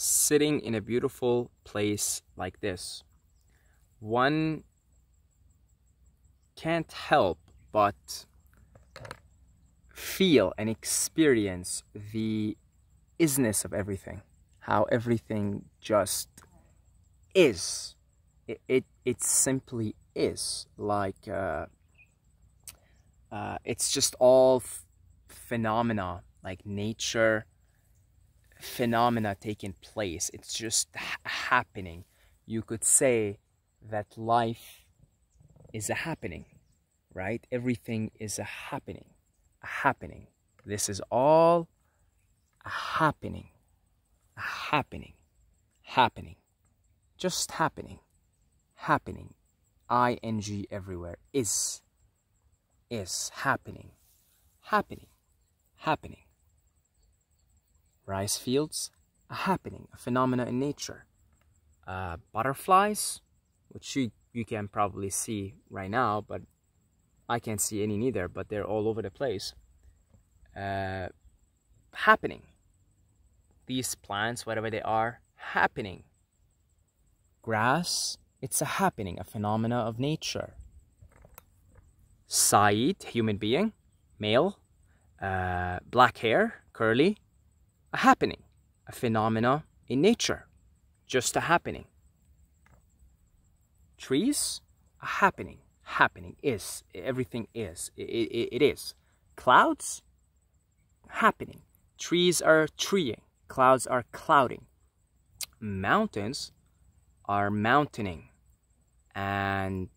sitting in a beautiful place like this, one can't help but feel and experience the isness of everything how everything just is. It it, it simply is like uh, uh, it's just all phenomena like nature phenomena taking place. It's just happening. You could say that life is a happening right? Everything is a happening a happening. This is all a happening a happening happening. Just happening happening. Ing everywhere is is happening happening happening rice fields a happening a phenomena in nature. Uh, butterflies which you you can probably see right now but I can't see any neither but they're all over the place. Uh, happening. These plants whatever they are happening. Grass it's a happening a phenomena of nature. Saeed human being male. Uh, black hair curly a happening a phenomena in nature just a happening. Trees a happening. Happening is everything is it, it, it is. Clouds happening. Trees are treeing. Clouds are clouding. Mountains are mountaining and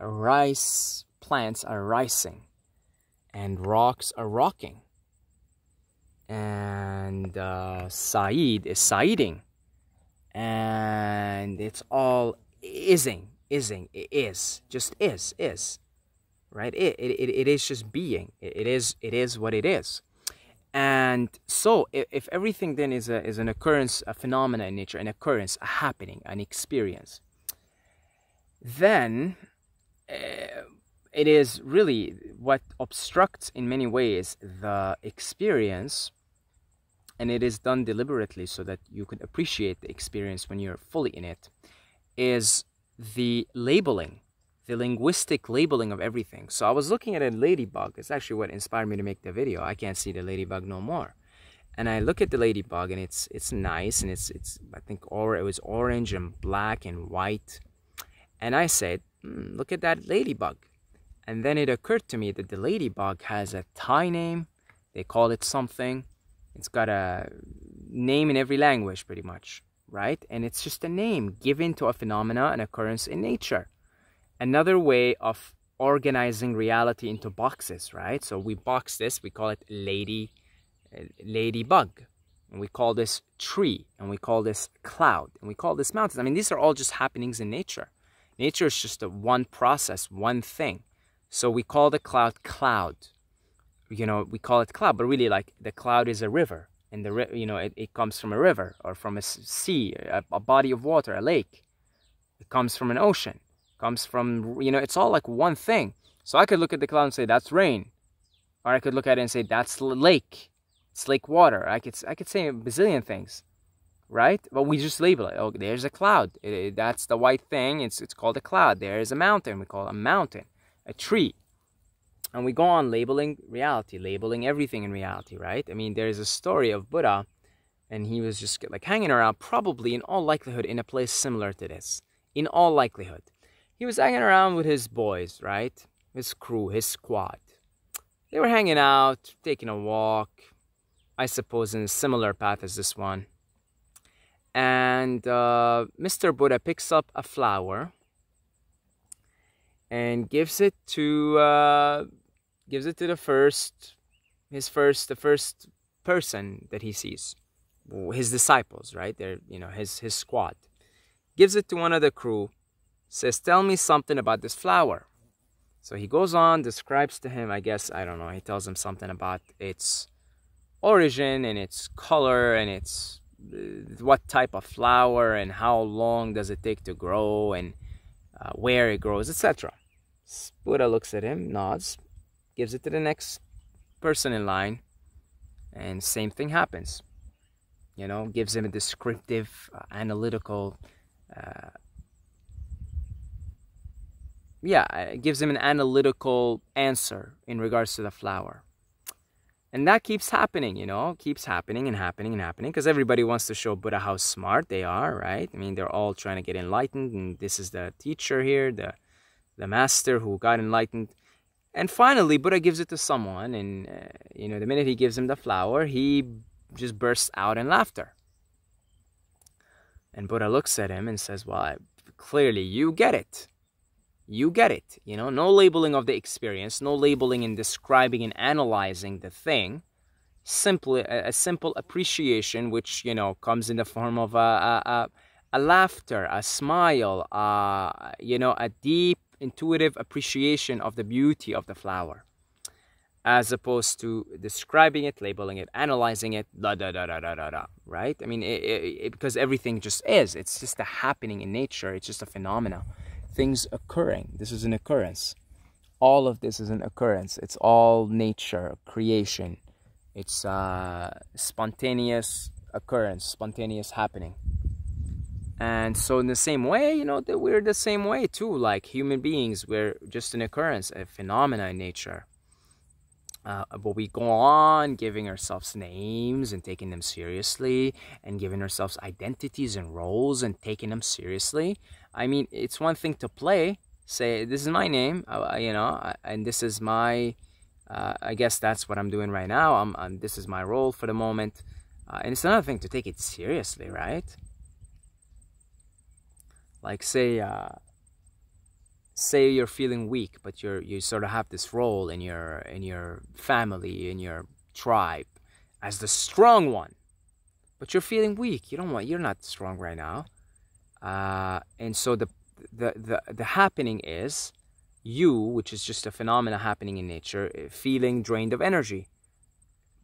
rice plants are rising. And rocks are rocking and uh, Saeed is Saeeding. And it's all ising ising it is just is is right? It, it, it is just being. It, it is it is what it is. And so if, if everything then is a is an occurrence a phenomena in nature an occurrence a happening an experience then uh, it is really what obstructs in many ways the experience and it is done deliberately so that you can appreciate the experience when you're fully in it is the labeling, the linguistic labeling of everything. So I was looking at a ladybug. It's actually what inspired me to make the video. I can't see the ladybug no more. And I look at the ladybug and it's it's nice and it's it's I think or it was orange and black and white. And I said, mm, look at that ladybug. And then it occurred to me that the ladybug has a Thai name. They call it something. It's got a name in every language pretty much right? And it's just a name given to a phenomena, an occurrence in nature. Another way of organizing reality into boxes, right? So we box this, we call it lady, uh, ladybug. And we call this tree, and we call this cloud, and we call this mountains. I mean, these are all just happenings in nature. Nature is just a one process, one thing. So we call the cloud cloud. You know, we call it cloud, but really like the cloud is a river and the you know it, it comes from a river or from a sea a, a, body of water a lake. It comes from an ocean comes from you know it's all like one thing. So i could look at the cloud and say that's rain or i could look at it and say that's lake. It's lake water. I could i could say a bazillion things right? But we just label it oh there's a cloud. It, it, that's the white thing. It's it's called a cloud. There's a mountain. We call it a mountain a tree and we go on labeling reality labeling everything in reality right? I mean there's a story of buddha and he was just like hanging around probably in all likelihood in a place similar to this in all likelihood. He was hanging around with his boys right? His crew his squad. They were hanging out taking a walk i suppose in a similar path as this one. And uh, mr buddha picks up a flower and gives it to uh, gives it to the first his first the first person that he sees. His disciples right? They're you know his his squad. Gives it to one of the crew says tell me something about this flower. So he goes on describes to him i guess i don't know he tells him something about its origin and its color and its uh, what type of flower and how long does it take to grow and uh, where it grows etc buddha looks at him nods gives it to the next person in line, and same thing happens. you know gives him a descriptive uh, analytical uh, yeah it gives him an analytical answer in regards to the flower. And that keeps happening you know keeps happening and happening and happening because everybody wants to show buddha how smart they are right? I mean they're all trying to get enlightened and this is the teacher here the the master who got enlightened and finally buddha gives it to someone and uh, you know the minute he gives him the flower he just bursts out in laughter and buddha looks at him and says well clearly you get it you get it. You know, no labeling of the experience, no labeling and describing and analyzing the thing. Simply a, a simple appreciation, which you know comes in the form of a a, a, a laughter, a smile, uh, you know, a deep intuitive appreciation of the beauty of the flower, as opposed to describing it, labeling it, analyzing it, da da da da da da da. Right? I mean, it, it, because everything just is. It's just a happening in nature. It's just a phenomena things occurring. This is an occurrence. All of this is an occurrence. It's all nature, creation. It's uh, spontaneous occurrence, spontaneous happening. And so, in the same way, you know, that we're the same way too. Like human beings, we're just an occurrence, a phenomena in nature. Uh, but we go on giving ourselves names and taking them seriously, and giving ourselves identities and roles and taking them seriously. I mean, it's one thing to play, say, this is my name, uh, you know, and this is my, uh, I guess that's what I'm doing right now. I'm, I'm this is my role for the moment. Uh, and it's another thing to take it seriously, right? Like, say, uh, say you're feeling weak, but you're you sort of have this role in your in your family, in your tribe, as the strong one. But you're feeling weak. You don't want. You're not strong right now uh, and so the, the the the happening is you which is just a phenomena happening in nature eh, feeling drained of energy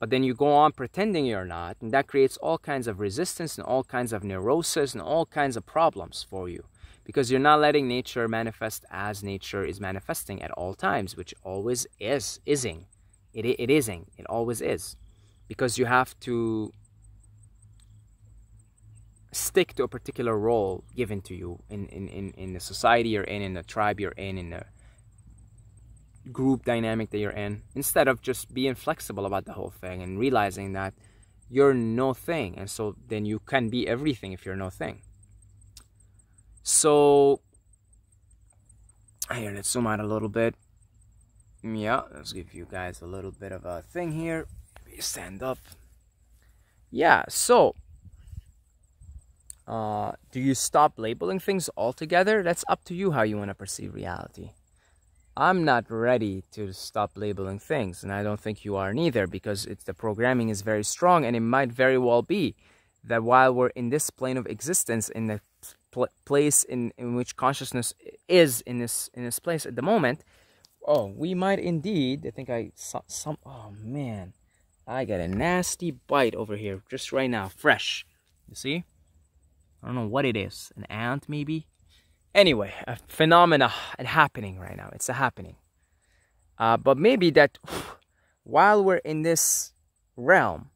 but then you go on pretending you're not and that creates all kinds of resistance and all kinds of neurosis and all kinds of problems for you. Because you're not letting nature manifest as nature is manifesting at all times which always is ising. It, it ising. It always is. Because you have to stick to a particular role given to you in, in, in, in the society you're in, in the tribe you're in, in the group dynamic that you're in, instead of just being flexible about the whole thing and realizing that you're no thing. And so then you can be everything if you're no thing. So, here, let's zoom out a little bit. Yeah, let's give you guys a little bit of a thing here. Stand up. Yeah, so uh, do you stop labeling things altogether? That's up to you how you want to perceive reality. I'm not ready to stop labeling things, and I don't think you are neither, because it's the programming is very strong, and it might very well be that while we're in this plane of existence, in the pl place in, in which consciousness is in this in this place at the moment, oh, we might indeed. I think I saw some. Oh man, I got a nasty bite over here just right now, fresh. You see? I don't know what it is. An ant, maybe? Anyway, a phenomena and happening right now. It's a happening. Uh, but maybe that while we're in this realm,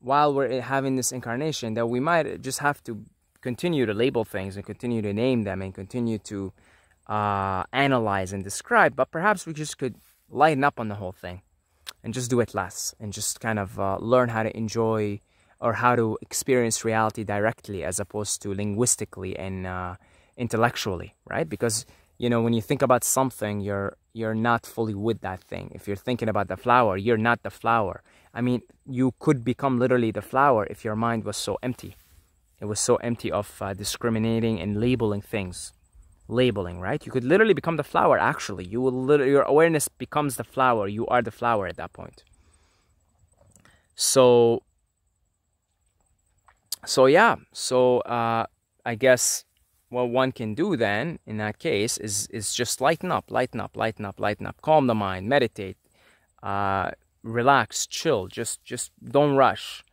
while we're having this incarnation, that we might just have to continue to label things and continue to name them and continue to uh, analyze and describe. But perhaps we just could lighten up on the whole thing and just do it less and just kind of uh, learn how to enjoy or how to experience reality directly as opposed to linguistically and uh, intellectually right? Because you know when you think about something you're you're not fully with that thing. If you're thinking about the flower you're not the flower. I mean you could become literally the flower if your mind was so empty. It was so empty of uh, discriminating and labeling things. Labeling right? You could literally become the flower actually. You will your awareness becomes the flower. You are the flower at that point. So so yeah. So uh, i guess what one can do then in that case is is just lighten up lighten up lighten up lighten up calm the mind meditate uh, relax chill just just don't rush.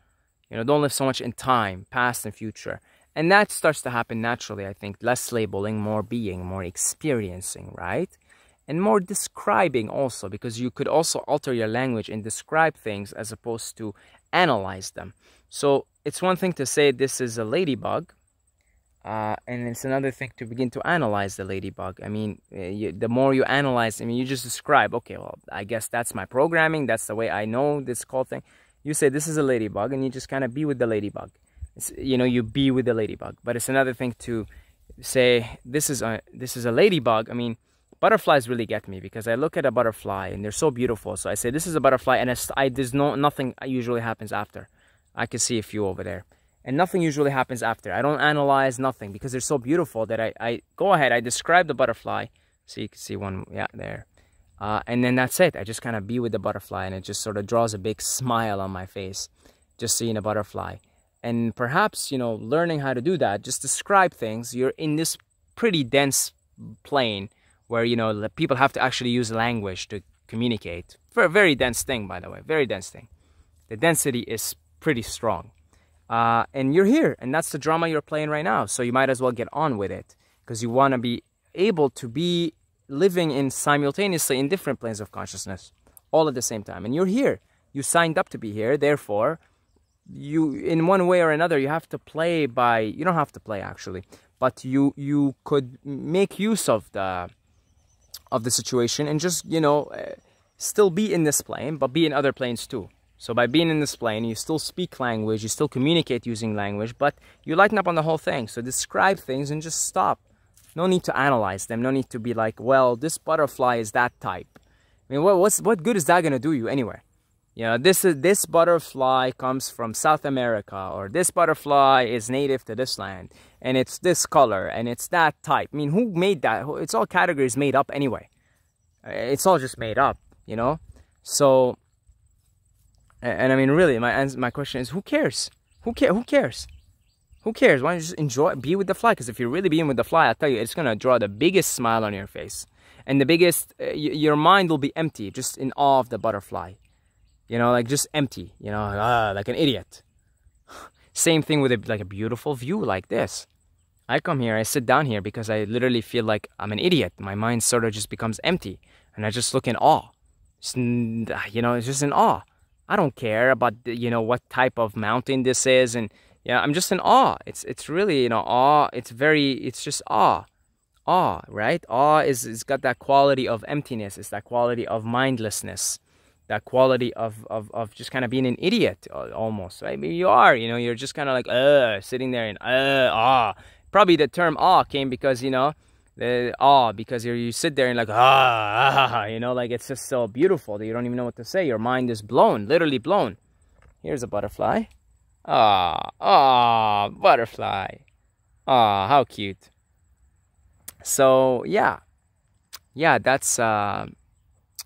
You know don't live so much in time past and future. And that starts to happen naturally i think. Less labeling more being more experiencing right? And more describing also because you could also alter your language and describe things as opposed to analyze them. So it's one thing to say this is a ladybug, uh, and it's another thing to begin to analyze the ladybug. I mean, uh, you, the more you analyze, I mean, you just describe, okay, well, I guess that's my programming. That's the way I know this call thing. You say this is a ladybug, and you just kind of be with the ladybug. It's, you know, you be with the ladybug. But it's another thing to say this is a this is a ladybug. I mean, butterflies really get me because I look at a butterfly and they're so beautiful. So I say this is a butterfly, and I, there's no nothing usually happens after. I can see a few over there, and nothing usually happens after. I don't analyze nothing because they're so beautiful that I, I go ahead. I describe the butterfly, so you can see one, yeah, there, uh, and then that's it. I just kind of be with the butterfly, and it just sort of draws a big smile on my face, just seeing a butterfly. And perhaps you know, learning how to do that, just describe things. You're in this pretty dense plane where you know people have to actually use language to communicate for a very dense thing by the way very dense thing the density is pretty strong uh, and you're here and that's the drama you're playing right now so you might as well get on with it because you want to be able to be living in simultaneously in different planes of consciousness all at the same time and you're here you signed up to be here therefore you in one way or another you have to play by you don't have to play actually but you you could make use of the of the situation and just, you know, uh, still be in this plane, but be in other planes too. So by being in this plane, you still speak language, you still communicate using language, but you lighten up on the whole thing. So describe things and just stop. No need to analyze them. No need to be like, well, this butterfly is that type. I mean, what, what's, what good is that going to do you anyway? You know, this is this butterfly comes from South America, or this butterfly is native to this land, and it's this color, and it's that type. I mean, who made that? It's all categories made up anyway. Uh, it's all just made up, you know. So, and, and I mean, really, my my question is, who cares? Who care? Who cares? Who cares? Why don't you just enjoy, be with the fly? Because if you're really being with the fly, I tell you, it's gonna draw the biggest smile on your face, and the biggest, uh, your mind will be empty, just in awe of the butterfly you know like just empty you know like an idiot same thing with a, like a beautiful view like this i come here i sit down here because i literally feel like i'm an idiot my mind sort of just becomes empty and i just look in awe just, you know it's just in awe i don't care about the, you know what type of mountain this is and yeah i'm just in awe. It's it's really you know awe. It's very it's just awe. Awe right? Awe is it's got that quality of emptiness. It's that quality of mindlessness. That quality of, of, of just kind of being an idiot uh, almost right? I mean, you are you know you're just kind of like uh sitting there and uh ah probably the term ah came because you know the ah because you you sit there and like ah, ah you know like it's just so beautiful that you don't even know what to say. Your mind is blown literally blown. Here's a butterfly. Ah ah butterfly. Ah how cute. So yeah. Yeah that's uh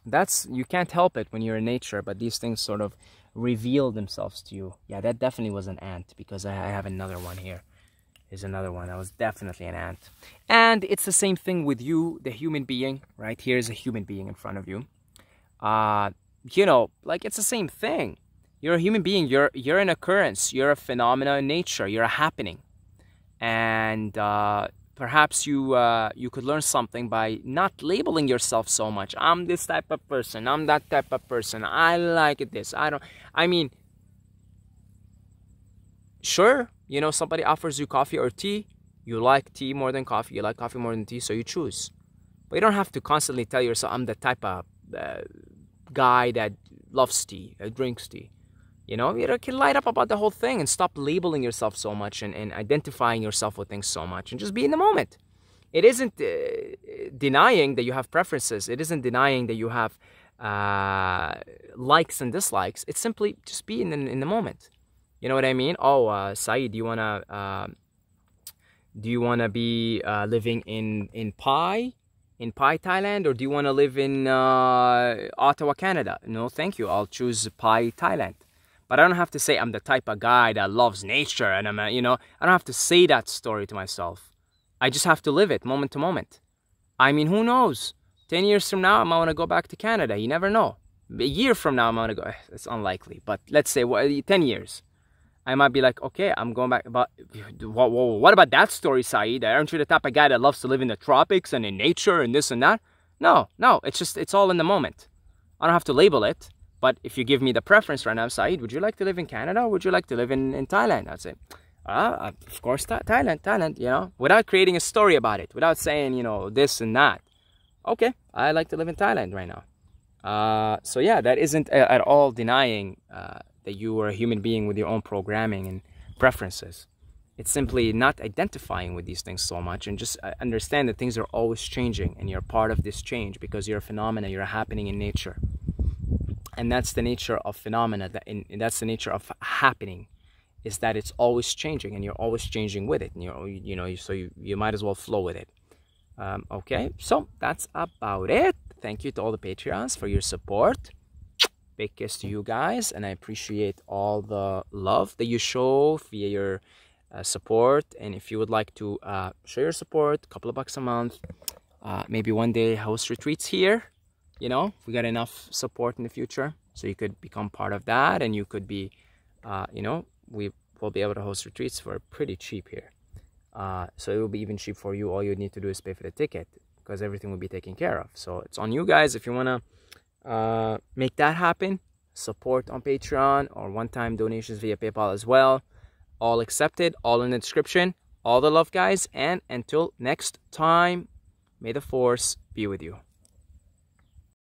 that's you can't help it when you're in nature but these things sort of reveal themselves to you. Yeah that definitely was an ant because i, have another one here is another one. That was definitely an ant. And it's the same thing with you the human being right? Here is a human being in front of you. Uh you know like it's the same thing. You're a human being. You're you're an occurrence. You're a phenomena in nature. You're a happening. And uh perhaps you uh, you could learn something by not labeling yourself so much. I'm this type of person. I'm that type of person. I like this. I don't i mean sure you know somebody offers you coffee or tea you like tea more than coffee you like coffee more than tea so you choose but you don't have to constantly tell yourself i'm the type of uh, guy that loves tea that drinks tea you know, you can light up about the whole thing and stop labeling yourself so much and, and identifying yourself with things so much and just be in the moment. It isn't uh, denying that you have preferences. It isn't denying that you have uh, likes and dislikes. It's simply just be in the, in the moment. You know what I mean? Oh, uh, Saeed, do you wanna uh, do you wanna be uh, living in in Pai, in Pai, Thailand, or do you wanna live in uh, Ottawa, Canada? No, thank you. I'll choose Pai, Thailand. But I don't have to say I'm the type of guy that loves nature and I'm, a, you know, I don't have to say that story to myself. I just have to live it moment to moment. I mean, who knows? 10 years from now, I might want to go back to Canada. You never know. A year from now, I'm going to go. It's unlikely. But let's say 10 years. I might be like, okay, I'm going back. But what, what about that story, Saeed? Aren't you the type of guy that loves to live in the tropics and in nature and this and that? No, no. It's just, it's all in the moment. I don't have to label it. But if you give me the preference right now, Saeed, would you like to live in Canada or would you like to live in, in Thailand? I'd say, uh, of course, th Thailand, Thailand, you know, without creating a story about it, without saying, you know, this and that. Okay, I like to live in Thailand right now. Uh, so yeah, that isn't at all denying uh, that you are a human being with your own programming and preferences. It's simply not identifying with these things so much and just uh, understand that things are always changing and you're part of this change because you're a phenomena, you're happening in nature. And that's the nature of phenomena, that in, that's the nature of happening, is that it's always changing and you're always changing with it. And you're, you know, so you, you might as well flow with it. Um, okay, so that's about it. Thank you to all the Patreons for your support. Big kiss to you guys, and I appreciate all the love that you show via your uh, support. And if you would like to uh, show your support a couple of bucks a month uh, maybe one day host retreats here you know we got enough support in the future. So you could become part of that and you could be uh, you know we will be able to host retreats for pretty cheap here. Uh, so it will be even cheap for you. All you need to do is pay for the ticket because everything will be taken care of. So it's on you guys if you want to uh, make that happen support on patreon or one-time donations via paypal as well all accepted, all in the description. All the love, guys, and until next time, may the force be with you.